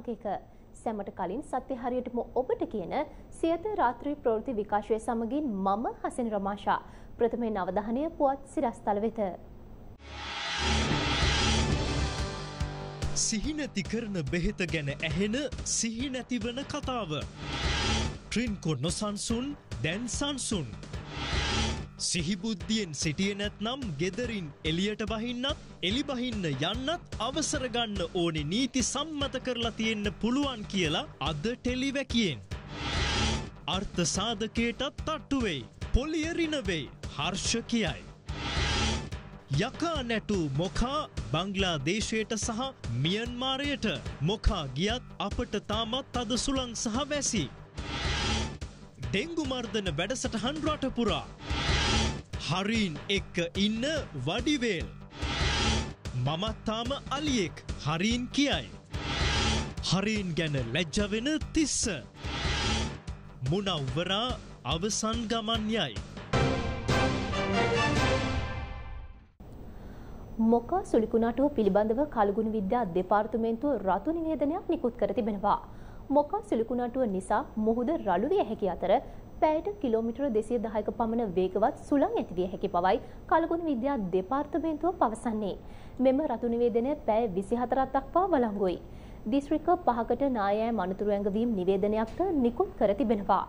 වාර්තාකරණයේ අංකික සැමට කලින් සත්‍ය හරියටම ඔබට කියන සියත රාත්‍රී ප්‍රෝෘති විකාශය සමගින් මම හසින් රමාශා ප්‍රථමයෙන් අවධානය පුවත් සිරස්තල වෙත. සිහිනැති කරන බෙහෙත ගැන ඇහෙන සිහිනැතිවන කතාව. ට්‍රින්කො නොසන්සුන් දැන් සංසුන්. සිහිබුද්ධියෙන් සිටිය නැත්නම් ගෙදරින් එලියට බහින්නත් එලි බහින්න යන්නත් අවසරගන්න ඕනෙ නීති සම්මත කරලා තියෙන්න පුළුවන් කියලා අද ටෙලිවැකියෙන්. අර්ථ සාධකයටත් තට්ටුවෙයි. පොලියරිනවෙයි හර්ෂ කියයි. යකා නැටු මොකා බංග්ලාදේශයට සහ මියන්මාරයට මොකා ගියත් අපට තාමත් අද සුළං සහ වැසි. ඩෙංගු මර්ධන වැඩසටහන් රටපුරා. හරින් එක්ක ඉන්න වඩිවේල්. මමත්තාම අලියෙක් හරීන් කියයි. හරීන් ගැන ලැජ්ජවෙන තිස්ස. මුණව්වරා අවසන් ගමන් යයි. මොකා සුලිකුණාටුව පිළිබඳව කළුගුණ විද්‍යා දෙපාර්තමේන්තුව රතු නිවේදනයක් නිකුත් කර තිබෙනවා. මොකා සුලිකුණාටුව නිසා මුහුද රළු විය හැකි අතර පැයට කිලෝමිටර දෙසිය දහයක පමණ වේගවත් සුළං ඇතිවිය හැකි බවයි කලගුණ විද්‍යා දෙපාර්තමේන්තුව පවසන්නේ. මෙම රතු නිවේදනය පැය විසිහතරක් දක්වා වලංගුයි. දිස්ත්‍රික්ක පහකට නායෑ මනතුරු ඇඟවීම් නිවේදනයක්ද නිකුත් කර තිබෙනවා.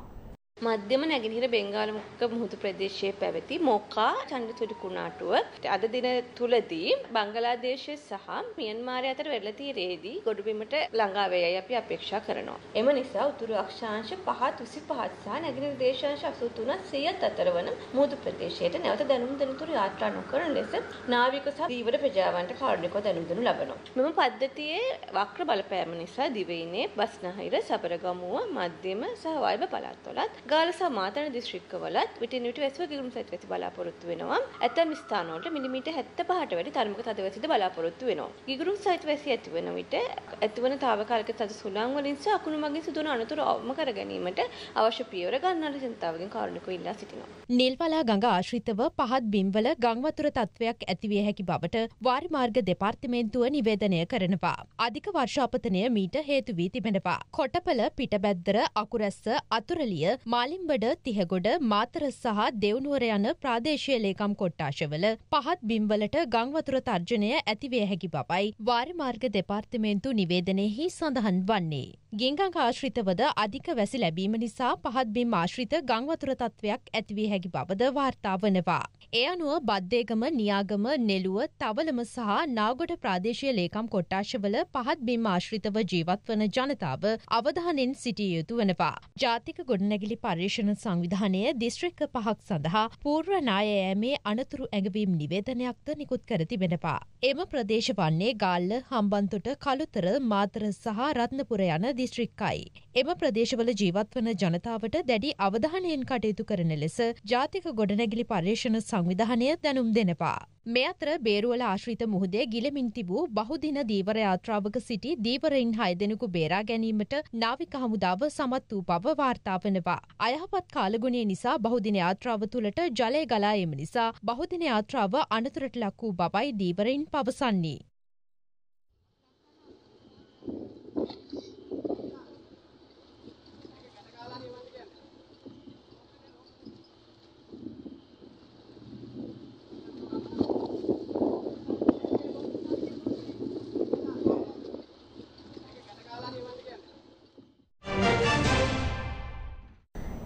මධ්‍යම නැගෙනහිර බෙන්ගාලමුක්ක මුහුදු ප්‍රදේශයේ පැවති මොකා චන්දතුඩි කුණාටුව අද දින තුලදී බංගලාදේශය සහ මියන්මාරය අතර වෙරළ තීරයේදී ගොඩබිමට ළඟා වේයයි අපි අපේක්ෂා කරනවා. එම නිසා උතුරු අක්ෂාංශ 5 25 සහ නැගෙනහිර දේශාංශ 83 100 අතර වන මුහුදු ප්‍රදේශයට නැවත දැනුම් දෙනතුරු යාත්‍රා නොකරන ලෙස නාවික සහ දීවර ප්‍රජාවන්ට කාරුණිකව දැනුම් දෙනු ලබනවා. මෙම පද්ධතියේ වක්‍ර බලපෑම නිසා දිවයිනේ බස්නාහිර සබරගමුව මධ්‍යම සහ වල්බ පළාත්වලත් ගාල සහ මාතන දිස්ත්‍රික්කවලත් විටින් විට වැසුව ගිගුම් සහිත වැසි බලාපොරොත්තු වෙනවා. ඇතැම් ස්ථානවලට මිලිමීටර් 75ට වැඩි තරමක තද වැසිද බලාපොරොත්තු වෙනවා. ගිගුරුම් සහිත වැසි ඇති වෙන විට ඇතිවන తాවකාලික තද සුළං වලින් සහ අකුණු මගින් සිදුවන අනතුරු අවම කර ගැනීමට අවශ්‍ය පියවර ගන්නාට ජනතාවගෙන් කාරුණිකව ඉල්ලා සිටිනවා. නිල්පලා ගඟ ආශ්‍රිතව පහත් බිම්වල ගංවතුර තත්ත්වයක් ඇතිවිය හැකි බවට වාරිමාර්ග දෙපාර්තමේන්තුව නිවේදනය කරනවා. අධික වර්ෂාපතනය මීට හේතු වී තිබෙනවා. කොටපල පිටබැද්දර අකුරැස්ස අතුරලිය මාලිම්බඩ තිහගොඩ මාතර සහ දෙව්නුවර යන ප්‍රාදේශය ලේකම් කොට්ටාශවල පහත් බිම්වලට ගංවතුර තර්ජනය ඇතිවේ හැකි බවයි වාරිමාර්ග දෙපාර්තමේන්තු නිවේදනයෙහි සඳහන් වන්නේ. ගිංගං ආශ්‍රිතවද අධික වැසි ලැබීම නිසා පහත් බිම් ආශ්‍රිත ගංවතුර තත්ත්වයක් ඇතිවී හැකි බවද වාර්තා වනවා. ඒ අනුව බද්දේගම නියාගම නෙළුව තවලම සහ නාගොඩ ප්‍රාදේශය ලේකම් කොට්ටාශවල පහත් බිම් ආශ්‍රිතව ජීවත් වන ජනතාව අවධානෙන් සිටිය යුතු වනවා. ජාතික ගොඩනැගිලි පර්යේෂණ සංවිධානය දිස්ත්‍රික්ක පහක් සඳහා පූර්ව නායෑමේ අනතුරු ඇඟවීම් නිවේදනයක්ද නිකුත් කර තිබෙනවා. එම ප්‍රදේශ වන්නේ ගාල්ල හම්බන්තොට කළුතර මාතර සහ රත්නපුර යන දිස්ත්‍රික්කයි. එම ප්‍රදේශවල ජීවත්වන ජනතාවට දැඩි අවධානයෙන් කටයුතු කරන ලෙස ජාතික ගොඩනැගිලි පර්යේෂණ සංවිධානය දැනුම් දෙනවා. මේ අතර බේරුවල ආශ්‍රිත මුහුදේ ගිලමින් තිබූ බහුදින දීවර යාත්‍රාවක සිටි දීවරයින් හය දෙනෙකු බේරා ගැනීමට නාවික හමුදාව සමත් වූ බව වාර්තා වනවා. අයහපත් කාලගුණය නිසා බහුදින යාත්‍රාව තුළට ජලය ගලා එම නිසා බහුදින යාත්‍රාව අනතුරට ලක් වූ බවයි දීවරයින් පවසන්නේ.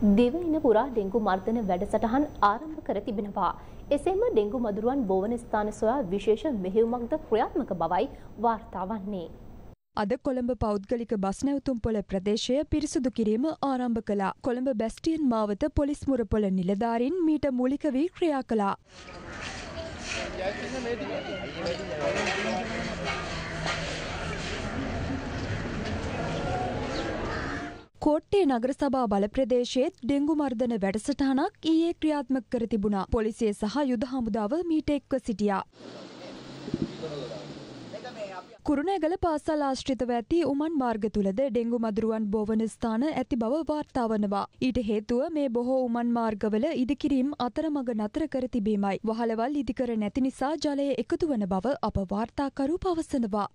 දිවයින පුරා ඩෙංගු මර්ධන වැඩසටහන් ආරම්භ කර තිබෙනවා. එසේම ඩෙංගු මදුරුවන් බෝවන ස්ථාන සොයා විශේෂ මෙහෙයුමක්ද ක්‍රියාත්මක බවයි වාර්තා වන්නේ. අද කොළඹ පෞද්ගලික බස් නැවතුම් පොළ ප්‍රදේශය පිරිසුදු කිරීම ආරම්භ කළා. කොළඹ බැස්ටියන් මාවත පොලිස් මුරපොළ නිලධාරීන් මීට මූලික වී ක්‍රියා කළා. කෝට්ටේ නගර සභා බල ප්‍රදේශයේත් ඩෙංගු මර්ධන වැඩසටහනක් ඊයේ ක්‍රියාත්මක කර තිබුණා. පොලිසිය සහ යුද හමුදාව මීට එක්ව සිටියා. කුරුණෑගල පාසල් ආශ්‍රිතව ඇති උමන් මාර්ග තුළද ඩෙංගු මදුරුවන් බෝවන ස්ථාන ඇති බව වාර්තා වනවා. ඊට හේතුව මේ බොහෝ උමන් මාර්ගවල ඉදිකිරීම් අතරමඟ නතර කර තිබීමයි. වහලවල් ඉදිකර නැති නිසා ජලය එකතු වන බව අප වාර්තාකරු පවසනවා.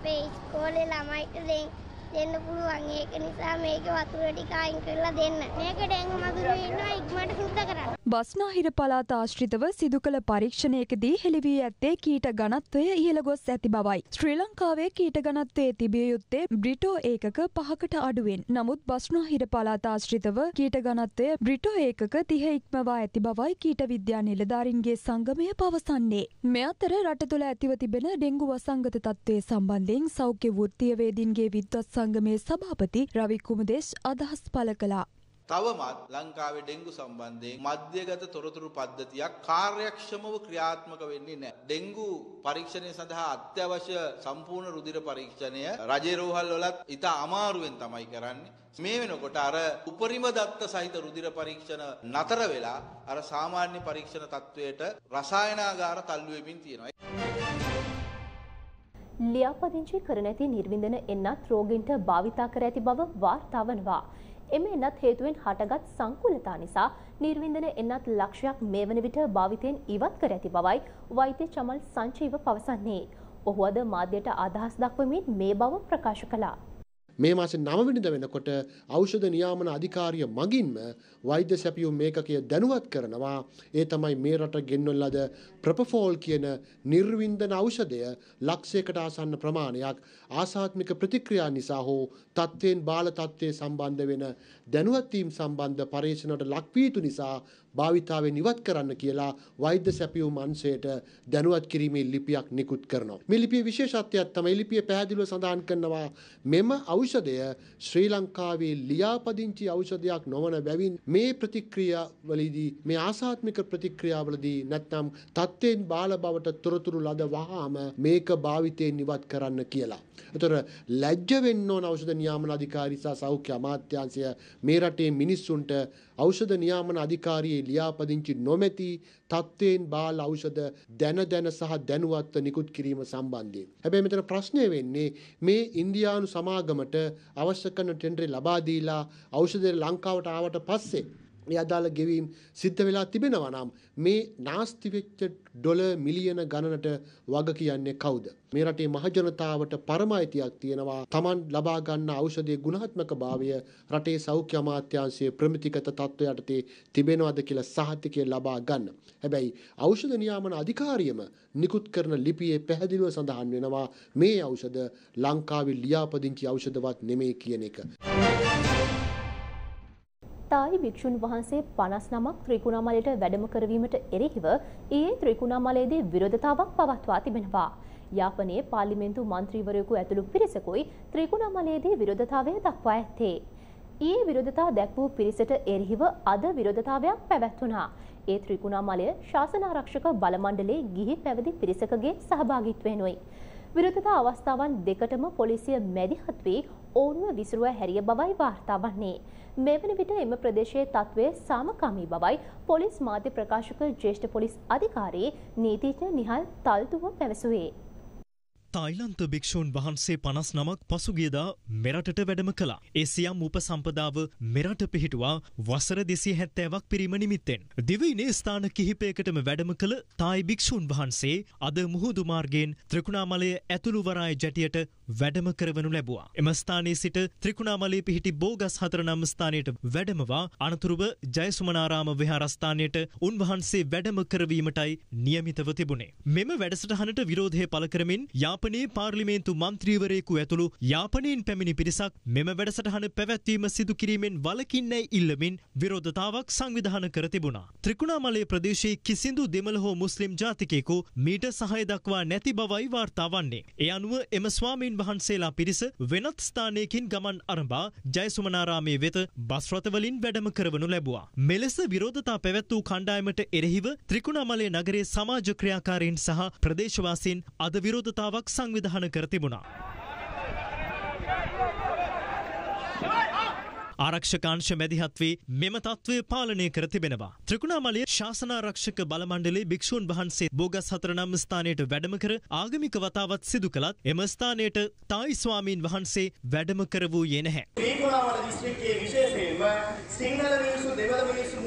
අපේ ඉස්කෝලේ ළමයිට දෙන්න දෙන්න පුළුවන් ඒක නිසා මේක වතුර ටික අයින් කරලා දෙන්න. මේක ඩෙන්ගු මදුරු ඉන්නවා ඉක්මනට සුද්ධ කරන්න. බස්නාහිර පළාත ආශ්‍රිතව සිදු කළ පරීක්ෂණයකදී හෙළි වී ඇත්තේ කීට ගණත්වය ඉහළ ගොස් ඇති බවයි. ශ්‍රී ලංකාවේ කීට ගණත්වයේ තිබිය යුත්තේ බ්‍රිටෝ ඒකක පහකට අඩුවෙන්. නමුත් බස්නාහිර පළාත ආශ්‍රිතව කීට ගණත්වය බ්‍රිටෝ ඒකක තිහ ඉක්මවා ඇති බවයි කීට විද්‍යා නිලධාරින්ගේ සංගමය පවසන්නේ. මෙ අතර රට තුළ ඇතිව තිබෙන ඩෙංගු වසංගත තත්ත්වය සම්බන්ධයෙන් සෞඛ්‍ය වෘත්තීයවේදීන්ගේ විද්වත් සංගමේ සභාපති රවි කුමදේශ් අදහස් පළ කළා. තවමත් ලංකාවේ ඩෙංගු සම්බන්ධයෙන් මධ්‍යගත තොරතුරු පද්ධතියක් කාර්යක්ෂමව ක්‍රියාත්මක වෙන්නේ නැහැ. ඩෙංගු පරීක්ෂණය සඳහා අත්‍යවශ්‍ය සම්පූර්ණ රුධිර පරීක්ෂණය රජේ රෝහල් වලත් ඉතා අමාරුවෙන් තමයි කරන්නේ. මේ වෙනකොට අර උපරිම දත්ත සහිත රුධිර පරීක්ෂණ නතර වෙලා අර සාමාන්‍ය පරීක්ෂණ තත්වයට රසායනාගාර තල්ලු වෙමින් තියෙනවා. ලියාපදිංචි කර නැති නිර්වින්දන එන්නත් රෝගීන්ට භාවිතා කර ඇති බව වාර්තා වනවා. එම එන්නත් හේතුවෙන් හටගත් සංකුලතා නිසා නිර්වින්දන එන්නත් ලක්ෂයක් මේ වන විට භාවිතයෙන් ඉවත් කර ඇති බවයි වෛද්‍ය චමල් සංචීව පවසන්නේ. ඔහු අද මාධ්‍යයට අදහස් දක්වමින් මේ බව ප්‍රකාශ කළා. මේ මාසේ නවවෙනිද වෙනකොට ඖෂධ නියාමන අධිකාරිය මගින්ම වෛද්‍ය සැපියුම් මේකකය දැනුවත් කරනවා. ඒ තමයි මේ රට ගෙන්වන ලද ප්‍රොපෆෝල් කියන නිර්වින්දන ඖෂධය ලක්ෂයකට ආසන්න ප්‍රමාණයක්. ආසාත්මික ප්‍රතික්‍රියා නිසා හෝ තත්ත්වයෙන් බාල තත්ත්වයේ සම්බන්ධ වෙන දැනුවත් වීම සම්බන්ධ පරීක්ෂණවලට ලක්විය යුතු නිසා භාවිතාවෙන් ඉවත් කරන්න කියලා වෛද්‍ය සැපියුම් අංශයට දැනුවත් කිරීමේ ලිපියක් නිකුත් කරනවා. මේ ලිපියේ විශේෂත්වයක් තමයි ලිපිය පැහැදිලිව සඳහන් කරනවා මෙම ඖෂධය ශ්‍රී ලංකාවේ ලියාපදිංචි ඖෂධයක් නොවන බැවින් මේ ප්‍රතික්‍රියාවලදී මේ ආසාත්මික ප්‍රතික්‍රියාවලදී නැත්නම් තත්ත්වයෙන් බාල බවට තොරතුරු ලද වහාම මේක භාවිතයෙන් ඉවත් කරන්න කියලා. එතකොට ලැජ්ජ වෙන්න ඕන ඖෂධ නියාමන අධිකාරී සහ සෞඛ්‍ය අමාත්‍යාංශය මේ රටේ මිනිස්සුන්ට ඖෂධ නියාමන අධිකාරියේ ලියාපදිංචි නොමැති තත්ත්වයෙන් බාල ඖෂධ දැන දැන සහ දැනුවත්ව නිකුත් කිරීම සම්බන්ධයෙන්. හැබැයි මෙතන ප්‍රශ්නය වෙන්නේ මේ ඉන්දියානු සමාගමට අවශ්‍ය කරන ටෙන්ඩරේ ලබා දීලා ඖෂධය ලංකාවට ආවට පස්සේ ඒ අදාළ ගෙවීම් සිද්ධ වෙලා තිබෙනවා නම් මේ නාස්ති වෙච්ච ඩොලර් මිලියන ගණනට වග කියන්නේ කවුද? මේ රටේ මහජනතාවට පරම අයිතියක් තියෙනවා Taman ලබා ගන්න ඖෂධයේ ගුණාත්මකභාවය රටේ සෞඛ්‍ය අමාත්‍යාංශයේ ප්‍රමිතිගත තත්ත්වයට යටතේ තිබෙනවද කියලා සහතිකය ලබා ගන්න. හැබැයි ඖෂධ නියාමන අධිකාරියම නිකුත් කරන ලිපියේ පැහැදිලිව සඳහන් වෙනවා මේ ඖෂධ ලංකාවේ ලියාපදිංචි ඖෂධවත් නෙමෙයි කියන එක. තායි භික්ෂුන් වහන්සේ පනස් නමක් ත්‍රිකුණාමලයට වැඩම කරවීමට එරෙහිව ඒ ත්‍රිකුණාමලයේදී විරෝධතාවක් පවත්වා තිබෙනවා. යාපනයේ පාර්ලිමේන්තු මන්ත්‍රීවරයෙකු ඇතුළු පිරිසකුයි ත්‍රිකුණාමලයේදී විරෝධතාවය දක්වා ඇත්තේ. ඊයේ විරෝධතා දැක්වූ පිරිසට එරෙහිව අද විරෝධතාවයක් පැවැත්වුණා. ඒ ත්‍රිකුණාමලය ශාසනාරක්ෂක බලමණ්ඩලයේ ගිහි පැවිදි පිරිසකගේ සහභාගිත්වයෙනුයි. විරෝධතා අවස්ථාවන් දෙකටම පොලිසිය මැදිහත් වී ඔවුන්ව විසිරුව හැරිය බවයි වාර්තා වන්නේ. මෙවන විට එම ප්‍රදේශයේ තත්ත්වය සාමකාමී බවයි පොලිස් මාධ්‍ය ප්‍රකාශක ජ්‍යෙෂ්ඨ පොලිස් අධිකාරී නීතිඥ නිහල් තල්තුව පැවසුවේ. තායිලන්ත භික්‍ෂූන් වහන්සේ පනස් නමක් පසුගියදා මෙරටට වැඩම කලා. ඒ සියම් උපසම්පදාව මෙරට පිහිටුවා වසර දෙසිය හැත්තෑවක් පිරීම නිමිත්තෙන්. දිවයිනේ ස්ථාන කිහිපයකටම වැඩම කළ තායි භික්‍ෂූන් වහන්සේ අද මුහුදු මාර්ගයෙන් ත්‍රිකුණාමලය ඇතුළුවරාය ජැටියට වැඩම කරවනු ලැබවා. එම ස්ථානයේ සිට ත්‍රිකුණාමලේ පිහිටි බෝගස් හතර නම් ස්ථානයට වැඩමවා අනතුරුව ජයසුමනාරාම විහාරස්ථානයට උන්වහන්සේ වැඩම කරවීමටයි නියමිතව තිබුණේ. මෙම වැඩසටහනට විරෝධය පළ කරමින් යා යාපනයේ පාර්ලිමේන්තු මන්ත්‍රීවරයෙකු ඇතුළු යාපනයෙන් පැමිණි පිරිසක් මෙම වැඩසටහන පැවැත්වීම සිදු කිරීමෙන් වලකින්නැයි ඉල්ලමින් විරෝධතාවක් සංවිධාන කර තිබුණා. ත්‍රිකුණාමලය ප්‍රදේශයේ කිසිදු දෙමළ හෝ මුස්ලිම් ජාතිකයෙකු මීට සහය දක්වා නැති බවයි වාර්තා වන්නේ. ඒ අනුව එම ස්වාමීන් වහන්සේලා පිරිස වෙනත් ස්ථානයකින් ගමන් අරඹා ජයසුමනාරාමේ වෙත බස්රථවලින් වැඩම කරවනු ලැබුවා. මෙලෙස විරෝධතා පැවැත් වූ කණ්ඩායමට එරෙහිව ත්‍රිකුණාමලය නගරේ සමාජ ක්‍රියාකාරීන් සහ ප්‍රදේශවාසීන් අද විරෝධතාවක් සංවිධාන කර තිබුණා. ආරක්ෂකාංශ මැදිහත් වී මෙම තත්ත්වය පාලනය කර තිබෙනවා. ත්‍රිකුණාමලය ශාසනාරක්ෂක බලමණ්ඩලේ භික්ෂූන් වහන්සේ බෝගස් හතර නම් ස්ථානයට වැඩම කර ආගමික වතාවත් සිදු කළත් එම ස්ථානයට තායි ස්වාමීන් වහන්සේ වැඩම කර වූයේ නැහැ. ත්‍රිකුණාමල දිස්ත්‍රික්කයේ විශේෂයෙන්ම සිංහල මිනිස්සු දෙමළ මිනිස්සු මුස්ලිම් මිනිස්සු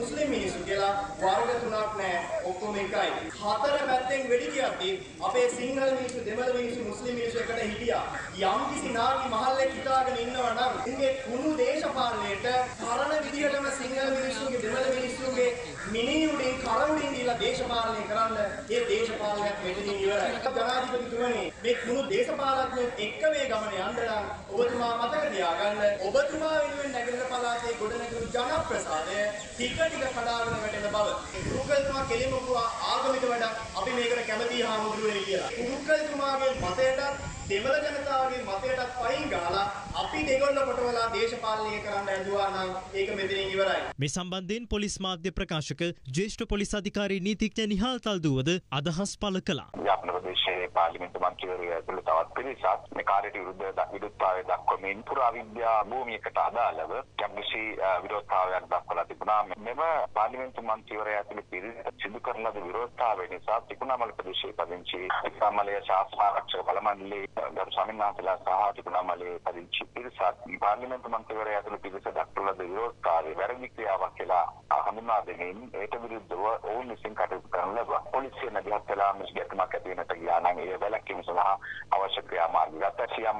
කියලා වර්ග තුනක් නැහැ ඔක්කොම එකයි. හතර පැත්තෙන් වෙඩි කියද්දී අපේ සිංහල මිනිස්සු දෙමළ මිනිස්සු මුස්ලිම් මිනිස්සු එකට හිටියා. යම් කිසි නාකි මහල්ලෙක් හිතාගෙන ඉන්නවා නම් ඉන්නේ කුණු දේශපාලනයට තරණ විදියටම සිංහල මිනිස්සුගේ දෙමළ මිනිස්සුගේ මිනි උඩින් කර උඩින් දීලා දේශපාලනය කරන්න ඒ දේශපාලනයක් මෙතනින් ඉවරයි. ජනාධිපතිතුමනි මේ කුණු දේශපාලඥයන් එක්ක මේ ගමන යන්න නම් ඔබතුමා මතක තියාගන්න ඔබතුමා වෙනුවෙන් නැගෙනහිර පළාතේ ගොඩනැගුණු ජනප්‍රසාදය ටික ටික කඩාගෙන වැටෙන බව. උරුකල්තුමා කෙලින්ම කිව්වා ආගමික වැඩක් අපි මේකට කැමති හාමුදුරුවනේ කියලා. උරුකල්තුමාගේ මතයටත් දෙමළ ජනතාවගේ මතයටත් පයින් ගාලා අපි දෙගොල්ල කොටවලා දේශපාලනය කරන්න ඇදුවා නම් ඒක මෙතනින් ඉවරයි. මේ සම්බන්ධයෙන් පොලිස් මාධ්‍ය ප්‍රකාශක ජේෂ්ඨ පොලිස් අධිකාරී නීතිඥ නිහාල් තල්දුවද අදහස් පළ කළා. යාපන ප්‍රදේශයේ පාර්ලිමේන්තු මන්ත්‍රීවරයා ඇතුළු තවත් පිරිසක් මේ කාර්යයට විරුද්ධ විරුද්ධතාවය දක්වමින් පුරාවිද්‍යා භූමියකට අදාළව යම්කිසි විරෝධතාවයක් දක්වලා තිබුණා. මෙම පාර්ලිමේන්තු මන්ත්‍රීවරයා ඇතුළු පිරිස සිදු කරන ලද විරෝධතාවය නිසා ත්‍රිකුණාමල ප්‍රදේශයේ පදිංචි ත්‍රිකුණාමලය ශාස්ත්‍රාරක්ෂක බල මණ්ඩලයේ ගරු ස්වාමීන් වහන්සේලා සහ ත්‍රිකුණාමලයේ පදිංචි පිරිසක් පාර්ලිමේන්තු මන්ත්‍රීවරයා ඇතුළු පිරිස දක්වන ලද විරෝධතාවය වැරදි ක්‍රියාවක් කියලා හඳුනා දෙමින් ඒට විරුද්ධව ඔවුන් විසින් කටයුතු කරන ලබා. පොලිසිය මැදිහත් වෙලා මිස් ගැටුමක් ඇති වෙනට ගියා නම් ඒ වැළැක්වීම සඳහා අවශ්‍ය ක්‍රියාමාර්ග ගත්තා. සියම්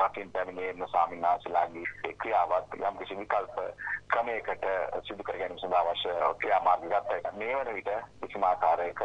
රටින් පැමිණෙන ස්වාමීන් වහන්සේලාගේ ඒ ක්‍රියාවත් යම් කිසි විකල්ප ක්‍රමයකට සිදු කර ගැනීම සඳහා අවශ්‍ය ක්‍රියාමාර්ග ගත්තා. මේ වන විට කිසිම ආකාරයක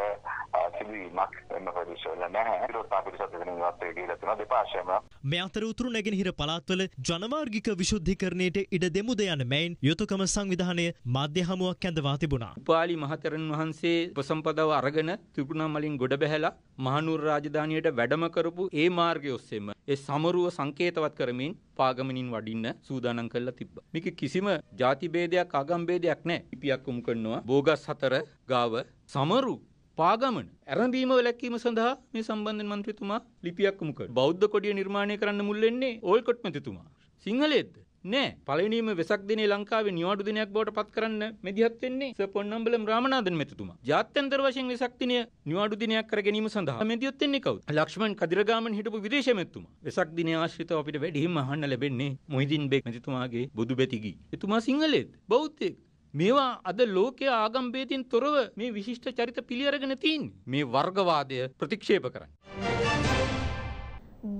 සිදුවීමක් එම ප්‍රදේශවල නැහැ. විරෝධතා පිරිසත් එතනින් ඉවත් වෙ ගිහිලා දෙපාශයම මේ අතර උතුරු නැගෙනහිර පළාත්වල ජනමාර්ගික විශුද්ධිකරණයට ඉඩ දෙමුද යන මෙයින් යුතුකම සංවිධානය මාධ්‍ය හමුවක් ඇඳවා තිබුණා. උපාලි මහතෙරන් වහන්සේ උපසම්පදාව අරගෙන ත්‍රිපුණා මලින් ගොඩ බැහැලා මහනුවර රාජධානියට වැඩම කරපු ඒ මාර්ගය ඔස්සේම ඒ සමරුව සංකේතවත් කරමින් පාගමනින් වඩින්න සූදානම් කරලා තිබ්බා. මේක කිසිම ಜಾති ભેදයක් ආගම් ભેදයක් නැහැ. ඉපියක් උම් කරනවා. බෝගස් හතර ගාව සමරු පාගමන ඇරඹීම වැළැක්වීම සඳහා මේ සම්බන්ධ මන්ත්‍රීතුමා ලිපියක් උමු කරනවා. බෞද්ධ කොඩිය නිර්මාණය කරන්න මුල් වෙන්නේ ඕල්කොට් මැතිතුමා. සිංහලයේද? නෑ පළවෙනිම වෙසක් දිනේ ලංකාවේ නිවාඩු දිනයක් බවට පත් කරන්න මෙදිහත් වෙන්නේ සර් පොන්නම්බලම් රාමනාදන් මෙතුමා. ජාත්‍යන්තර වශයෙන් වෙසක් දිනය නිවාඩු දිනයක් කර ගැනීම සඳහා මෙදිහත් වෙන්නේ කවුද? ලක්ෂ්මන් කදිරගාමන් හිටපු විදේශ මෙතුමා. වෙසක් දිනය ආශ්‍රිතව අපිට වැඩිම අහන්න ලැබෙන්නේ මොහිදින් බෙක් මෙතුමාගේ බුදු බැතිගී. එතුමා සිංහලයේද? බෞද්ධයෙක්. මේවා අද ලෝකයේ ආගම් ભેදයෙන් තොරව මේ විශිෂ්ට චරිත පිළිඅරගෙන තියෙන්නේ. මේ වර්ගවාදය ප්‍රතික්ෂේප කරන්න.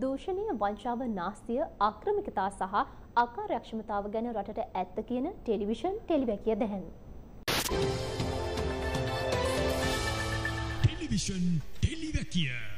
දූෂණය වංචාව නාස්තිය ආක්‍රමිකතා සහ අකාර්යක්ෂමතාව ගැන රටට ඇත්ත කියන ටෙලිවිෂන් ටෙලිවැකිය දැහැන්. ටෙලිවිෂන් ටෙලිවැකිය.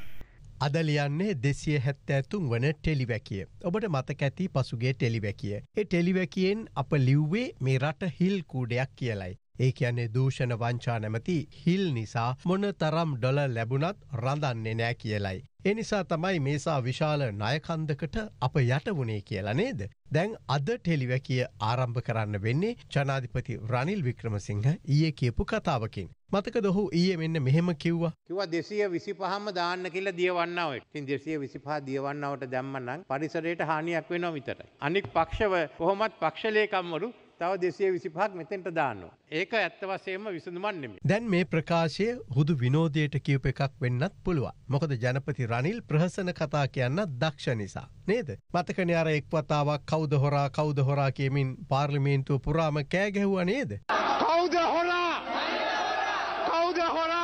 අද ලියන්නේ දෙසිය හැත්ත ඇතුන් වන ටෙලිවැකිය. ඔබට මතක ඇති පසුගේ ටෙලිවැකිය. ඒ ටෙලිවැකියෙන් අප ලිව්වේ මේ රට හිල් කූඩයක් කියලයි. ඒ කියන්නේ දූෂණ වංචා නැමති හිල් නිසා මොන තරම් ඩොල ලැබුණත් රඳන්නේ නෑ කියලයි. එනිසා තමයි මේසා විශාල නයකන්දකට අප යට වුණේ කියලා නේද. දැන් අද ටෙලිවැකිය ආරම්භ කරන්න වෙන්නේ ජනාධිපති රනිල් වික්‍රමසිංහ ඊයේ කියපු කතාවකින්. මතක දොහු ඊයේ මෙන්න මෙහෙම කිව්වා. කිව්වා දෙසිය විසිපහම දාන්න කියලා දියවන්නාවට. ඉතින් දෙසිය විසිපහ දියවන්නවට දැම්මනම් පරිසරයට හානියක් වෙනවා විතරයි. අනික් පක්ෂව කොහොමත් පක්ෂලේකම්වරු තව දෙසිය විසිපහක් මෙතෙන්ට දාන්නවා. ඒක ඇත්ත වසයෙන්ම විසඳුමන් නෙමෙයි. දැන් මේ ප්‍රකාශය හුදු විනෝදයට කියප එකක් වෙන්නත් පුළුවන්. මොකද ජනපති රනිල් ප්‍රහසන කතා කියන්න දක්ෂ නිසා. නේද? මතකනේ අර එක් වතාවක් කවුද හොරා කවුද හොරා කියමින් පාර්ලිමේන්තුව පුරාම කෑ ගැහුවා නේද? කවුද හොරා? කවුද හොරා?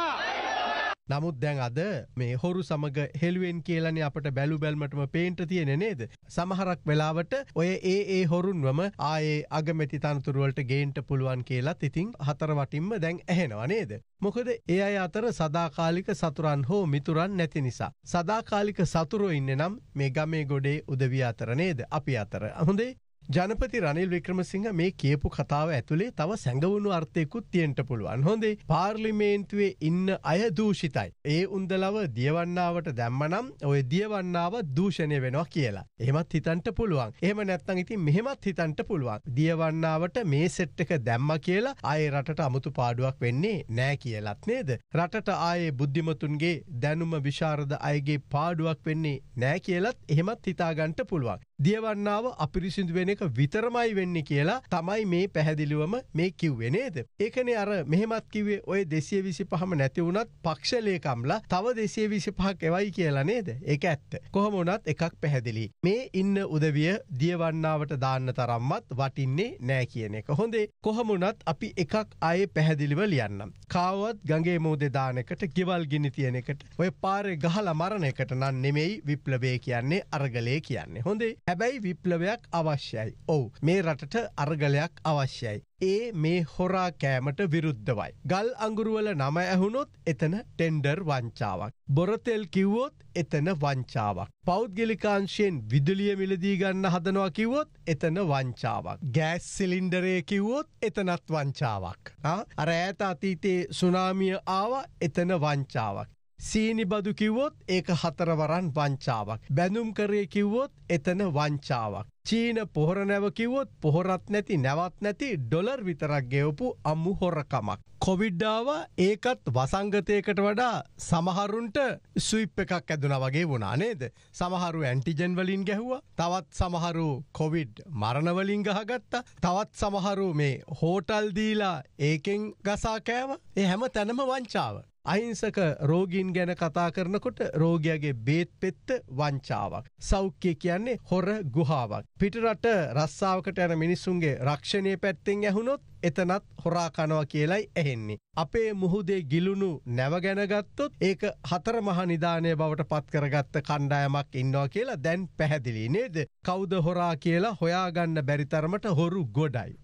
නමුත් දැන් අද මේ හොරු සමග හෙළුවෙන් කියලන අපට බැලු බැල්මටම පේන්ට තියෙන නේද. සමහරක් වෙලාවට ඔය ඒ ඒ හොරුන්වම ආයේ අගමැති තනතුරුවලට ගේන්ට පුළුවන් කියලත් ඉතිං හතර වටින්ම දැන් ඇහෙනවා නේද. මොකද ඒ අය අතර සදාකාලික සතුරන් හෝ මිතුරන් නැති නිසා. සදාකාලික සතුරෝ ඉන්න නම් මේ ගමේ ගොඩේ උදවිය අතර නේද අපි අතර. හොඳේ ජනපති රනිල් වික්‍රමසිංහ මේ කියපු කතාව ඇතුළේ තව සැඟවුණු අර්ථයකුත් තියෙන්ට පුළුවන් හොඳේ පාර්ලිමේන්තුවේ ඉන්න අය දූෂිතයි. ඒ උන්දලව දියවන්නාවට දැම්මනම් ඔය දියවන්නාව දූෂණය වෙනවා කියලා. එහෙමත් හිතන්ට පුළුවන්. එහෙම නැත්තං ඉතින් මෙහෙමත් හිතන්ට පුළුවන්. දියවන්නාවට මේ සෙට් එක දැම්ම කියලා ආය රටට අමුතු පාඩුවක් වෙන්නේ නෑ කියලත් නේද. රටට ආයේ බුද්ධිමතුන්ගේ දැනුම විශාරද අයගේ පාඩුවක් වෙන්නේ නෑ කියලත් එහෙමත් හිතාගන්ට පුළුවන්. දියවන්නාව අපිරිසිදු වෙන එක විතරමයි වෙන්න කියලා තමයි මේ පැහැදිලිවම මේ කිව්වෙනේද. ඒකනේ අර මෙහෙමත් කිවේ ඔය දෙසිය විසි පහම නැති වුණත් පක්ෂලේකම්ලා තව දෙසිය විසි පහක් එවයි කියලා නේද ඒක ඇත්ත. කොහොමුණත් එකක් පැහැදිලි. මේ ඉන්න උදවිය දියවන්නාවට දාන්න තරම්මත් වටින්නේ නෑ කියන එක. හොඳේ කොහමුණත් අපි එකක් අය පැහැදිලිව ලියන්නම්. කාවත් ගගේ මෝදෙ දානකට ගෙවල් ගිනි තියෙන එකට ඔය පාරෙ ගහල මරණ එකට නන් නෙමෙයි විප්ලවේ කියන්නේ අරගලේ කියන්නේ හොඳේ හැබැයි විප්ලවයක් අවශ්‍යයි. ඔවු මේ රටට අර්ගලයක් අවශ්‍යයි. ඒ මේ හොරා කෑමට විරුද්ධවයි. ගල් අංගුරුවල නම ඇහුණොත් එතන ටෙන්ඩර් වංචාවක්. බොරතෙල් කිව්වොත් එතන වංචාවක්. පෞද්ගලිකාංශයෙන් විදුලිය මිලදී ගන්න හදනවා කිව්වොත් එතන වංචාවක්. ගෑස් සිලින්ඩරය කිව්වොත් එතනත් වංචාවක්. අර ඇත අතීතයේ සුනාමිය ආව එතන වංචාවක්. සීනි බදු කිව්වොත් ඒක හතරවරන් වංචාවක්. බැඳුම් කරේ කිව්වොත් එතන වංචාවක්. චීන පොහොර නැව කිව්වොත් පොහොරත් නැති නැවත් නැති ඩොලර් විතරක් ගෙවපු අම්මු හොරකමක්. කොවිඩ්ඩාව ඒකත් වසංගතයකට වඩා සමහරුන්ට සුයිප් එකක් ඇදුන වගේ වුණා නේද. සමහරු ඇන්ටිජන් වලින් ගැහුව තවත් සමහරු කොවිඩ් මරණවලින් ගහගත්තා තවත් සමහරු මේ හෝටල් දීලා ඒකෙන් ගසා කෑව ඒ හැම තැනම වංචාව. අහිංසක රෝගීන් ගැන කතා කරනකොට රෝගයාගේ බේත් පෙත්ත වංචාවක්. සෞඛ්‍ය කියන්නේ හොර ගුහාවක්. පිටරට රස්සාාවකට යන මිනිස්සුන්ගේ රක්ෂණය පැත්තෙන් ඇහුණොත් එතනත් හොරා කනවා කියලයි ඇහෙන්නේ. අපේ මුහුදේ ගිලුණු නැවගැනගත්තොත් ඒක හතර මහ නිධානය බවට පත්කරගත්ත කණ්ඩායමක් ඉන්නවා කියලා දැන් පැහැදිලි නේද. කෞද හොරා කියලා හොයාගන්න බැරිතරමට හොරු ගොඩයි.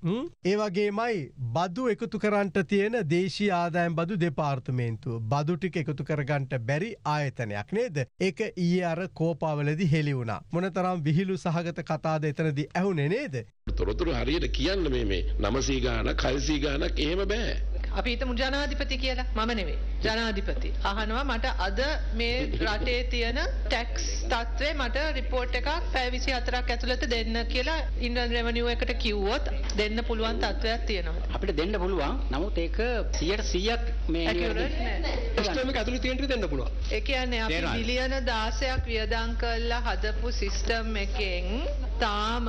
ඒවගේමයි බදු එකතු කරන්ට තියෙන දේශී ආදායම් බදු දෙපාර්තමේන්තුව බදුටික එකතු කරගන්ට බැරි ආයතනයක් නේද. ඒක ඊය අර කෝපාවලදි හෙළි වුණා. මොනතරම් විහිලු සහගත කතාද එතනදි ඇහුනේ නේද. තොරතුරු හරියට කියන්න මේ මේ නමසී ගානක් හයසී ගානක් එහෙම බෑ. අපි හිතමු ජනාධිපති කියලා. මම නෙවෙයි. ජනාධිපති. අහනවා මට අද මේ රටේ තියෙන ටැක්ස් තත්ත්වය මට රිපෝට් එකක් පැය 24ක් ඇතුළත දෙන්න කියලා ඉන්ඩියන් රෙවෙනියු එකට කිව්වොත් දෙන්න පුළුවන් තත්ත්වයක් තියෙනවා. අපිට දෙන්න පුළුවන්. නමුත් ඒක 100%ක් මේ සිස්ටම් එක ඇතුළේ තියෙන දෙන්න පුළුවන්. ඒ කියන්නේ අපි බිලියන 16ක් වියදම් කරලා හදපු සිස්ටම් එකෙන් තාම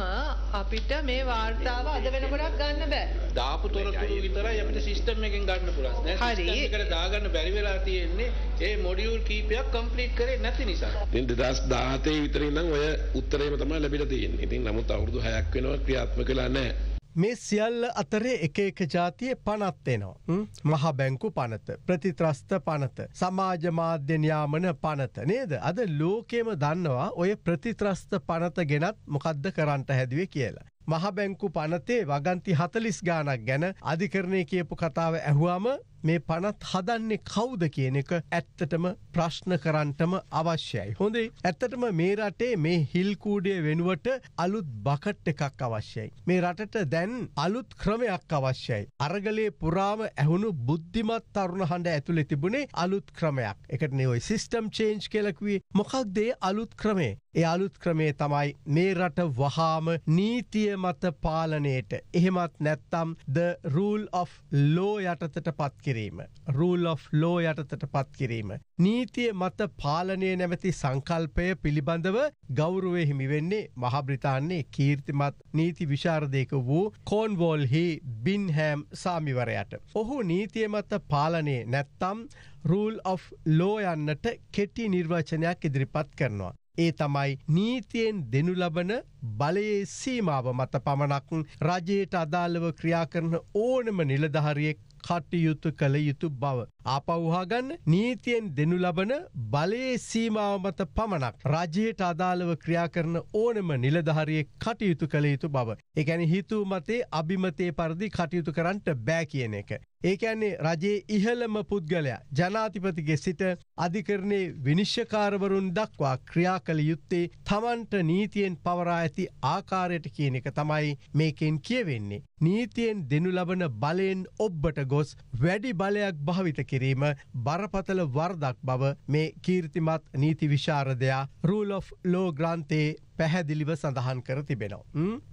අපිට මේ වාර්තාව අද වෙනකොටත් ගන්න බෑ. දාපු තොරතුරු විතරයි අපිට සිස්ටම් එක එකෙන් ගන්න පුළුවන්. දැන් සිස්ටම් එකට දාගන්න බැරි වෙලා තියෙන්නේ ඒ මොඩියුල් කීපයක් කම්ප්ලීට් කරේ නැති නිසා. ඉතින් 2017 විතර ඉඳන් ඔය උත්තරේම තමයි ලැබිලා තියෙන්නේ. ඉතින් නමුත් අවුරුදු 6ක් වෙනවා ක්‍රියාත්මක වෙලා නැහැ. මේ සියල්ල අතරේ එක එක ජාතිය පනත්වෙනවා. මහ බැංකු පනත ප්‍රතිත්‍රස්ත පනත සමාජ මාධ්‍යන්‍යාමන පනත නේද. අද ලෝකේම දන්නවා ඔය ප්‍රතිත්‍රස්ත පනත ගෙනත් මොකද්ද කරන්ට හැදුවේ කියලා. මහබැංකු පනතේ වගන්ති හතලිස් ගානක් ගැන අධිකරණය කියපු කතාව ඇහුවාම මේ පනත් හදන්නේ කවුද කියන එක ඇත්තටම ප්‍රශ්න කරන්ටම අවශ්‍යයි. හොඳේ ඇත්තටම මේ රටේ මේ හිල්කූඩිය වෙනුවට අලුත් බකට් එකක් අවශ්‍යයි. මේ රටට දැන් අලුත් ක්‍රමයක් අවශ්‍යයි. අරගලේ පුරාම ඇහුණු බුද්ධිමත් තරුණ හඬ ඇතුළෙ තිබුණේ අලුත් ක්‍රමයක්. එකට නෙවයි සිස්ටම් චේන්ජ් කෙලකුවේ මොකක්දේ අලුත් ක්‍රමේ. ඒ අලුත් ක්‍රමේ තමයි මේ රට වහාම නීතිය මත පාලනයට එහෙමත් නැත්තම් ද රූල් of ලෝ යටතට පත් කිරීම. රූල් of ලෝ යටතට පත් කිරීම. නීතිය මත පාලනය නැමැති සංකල්පය පිළිබඳව ගෞරුවය හිමිවෙන්නේ මහබ්‍රිතාන්නේ කීර්තිමත් නීති විශාරදයක වූ කෝන්වෝල්හි බින්හැම් සාමිවරයට. ඔහු නීතිය මත පාලනය නැත්තම් රූල් of ලෝ යන්නට කෙටි නිර්වචනයක් ඉදිරිපත් කරනවා. ඒ තමයි නීතියෙන් දෙනු ලබන බලයේ සීමාව මත පමණක් රජයට අදාළව ක්‍රියා කරන ඕනම නිලධහරියෙක් කටයුතු කළ යුතු බව. ආපව්හාගන්න නීතියෙන් දෙනු ලබන බලයේ සීමාව මත පමණක් රජයට අදාළව ක්‍රියා කරන ඕනම නිලධහරිය කටයුතු කළ යුතු බව. එකැන හිතු මතේ අභිමතේ පරදි කටයුතු කරන්නට බෑ කියන එක. ඒකැන්නේ රජයේ ඉහළම පුද්ගලයා ජනාතිපතිගේ සිට අධිකරණය විනිශ්්‍යකාරවරුන් දක්වා ක්‍රියා කළ යුත්තේ තමන්ට නීතියෙන් පවරා ඇති ආකාරයට කියන එක තමයි මේකෙන් කියවෙන්නේ. නීතියෙන් දෙනු ලබන බලයෙන් ඔබ්බට ගොස් වැඩි බලයක් භාවිත කිරීම බරපතල වර්දක් බව මේ කීර්තිමත් නීති විශාරදයා රූල් of ලෝ ග්‍රන්තේ පැහැදිලිව සඳහන් කර තිබෙනවා.